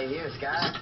all you hear, Scott.